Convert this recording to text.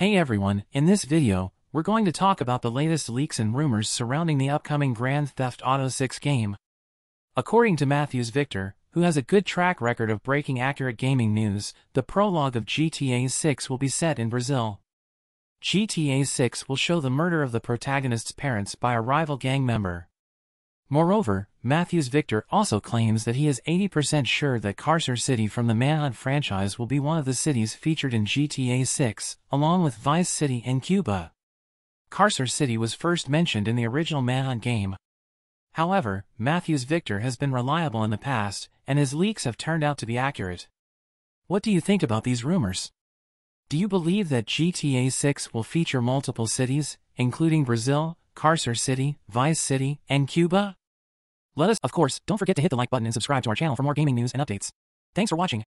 Hey everyone, in this video, we're going to talk about the latest leaks and rumors surrounding the upcoming Grand Theft Auto 6 game. According to Mathews Victor, who has a good track record of breaking accurate gaming news, the prologue of GTA 6 will be set in Brazil. GTA 6 will show the murder of the protagonist's parents by a rival gang member. Moreover, Mathews Victor also claims that he is 80% sure that Carcer City from the Manhunt franchise will be one of the cities featured in GTA 6, along with Vice City and Cuba. Carcer City was first mentioned in the original Manhunt game. However, Mathews Victor has been reliable in the past, and his leaks have turned out to be accurate. What do you think about these rumors? Do you believe that GTA 6 will feature multiple cities, including Brazil, Carcer City, Vice City, and Cuba? Let us, of course, don't forget to hit the like button and subscribe to our channel for more gaming news and updates. Thanks for watching.